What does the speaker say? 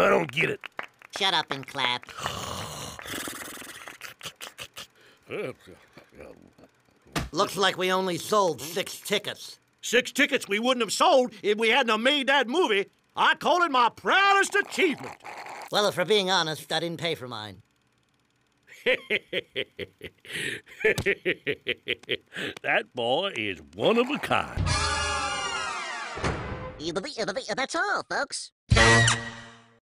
I don't get it. Shut up and clap. Looks like we only sold six tickets. Six tickets we wouldn't have sold if we hadn't made that movie. I call it my proudest achievement. Well, if we're being honest, I didn't pay for mine. that boy is one of a kind. That's all, folks.